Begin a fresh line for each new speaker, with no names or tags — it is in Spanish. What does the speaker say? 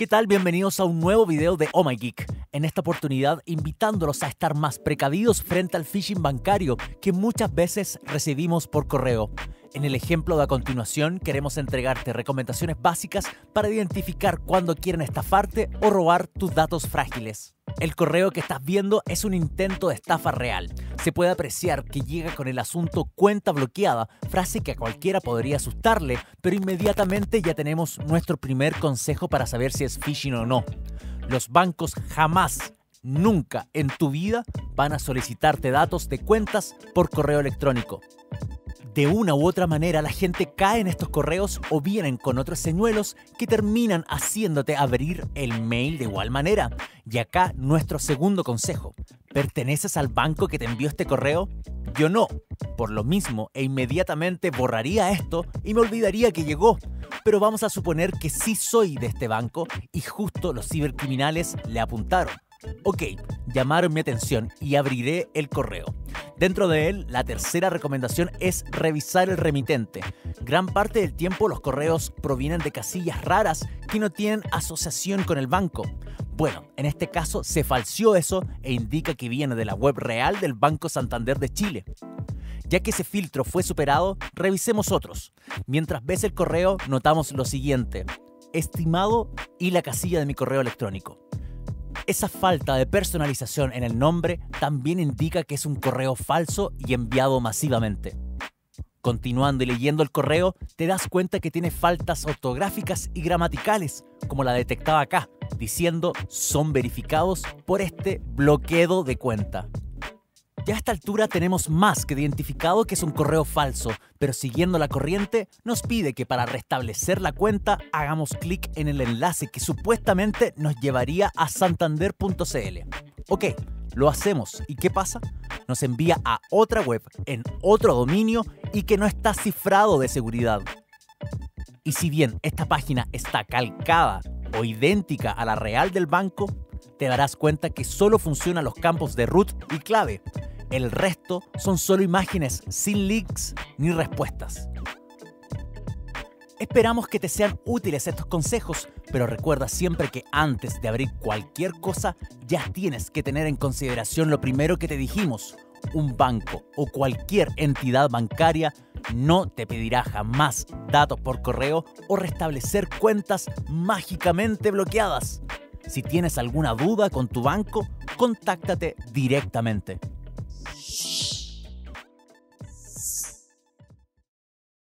¿Qué tal? Bienvenidos a un nuevo video de Oh My Geek. En esta oportunidad invitándolos a estar más precavidos frente al phishing bancario que muchas veces recibimos por correo. En el ejemplo de a continuación queremos entregarte recomendaciones básicas para identificar cuando quieren estafarte o robar tus datos frágiles. El correo que estás viendo es un intento de estafa real. Se puede apreciar que llega con el asunto cuenta bloqueada, frase que a cualquiera podría asustarle, pero inmediatamente ya tenemos nuestro primer consejo para saber si es phishing o no. Los bancos jamás, nunca en tu vida van a solicitarte datos de cuentas por correo electrónico. De una u otra manera la gente cae en estos correos o vienen con otros señuelos que terminan haciéndote abrir el mail de igual manera. Y acá nuestro segundo consejo. ¿Perteneces al banco que te envió este correo? Yo no. Por lo mismo, e inmediatamente borraría esto y me olvidaría que llegó. Pero vamos a suponer que sí soy de este banco y justo los cibercriminales le apuntaron. Ok, llamaron mi atención y abriré el correo. Dentro de él, la tercera recomendación es revisar el remitente. Gran parte del tiempo los correos provienen de casillas raras que no tienen asociación con el banco. Bueno, en este caso se falseó eso e indica que viene de la web real del Banco Santander de Chile. Ya que ese filtro fue superado, revisemos otros. Mientras ves el correo, notamos lo siguiente. Estimado y la casilla de mi correo electrónico. Esa falta de personalización en el nombre también indica que es un correo falso y enviado masivamente. Continuando y leyendo el correo, te das cuenta que tiene faltas ortográficas y gramaticales, como la detectada acá, diciendo son verificados por este bloqueo de cuenta. Ya a esta altura tenemos más que identificado que es un correo falso, pero siguiendo la corriente nos pide que para restablecer la cuenta hagamos clic en el enlace que supuestamente nos llevaría a santander.cl. Ok, lo hacemos. ¿Y qué pasa? Nos envía a otra web en otro dominio y que no está cifrado de seguridad. Y si bien esta página está calcada o idéntica a la real del banco, te darás cuenta que solo funcionan los campos de root y clave. El resto son solo imágenes sin links ni respuestas. Esperamos que te sean útiles estos consejos, pero recuerda siempre que antes de abrir cualquier cosa ya tienes que tener en consideración lo primero que te dijimos. Un banco o cualquier entidad bancaria no te pedirá jamás datos por correo o restablecer cuentas mágicamente bloqueadas. Si tienes alguna duda con tu banco, contáctate directamente.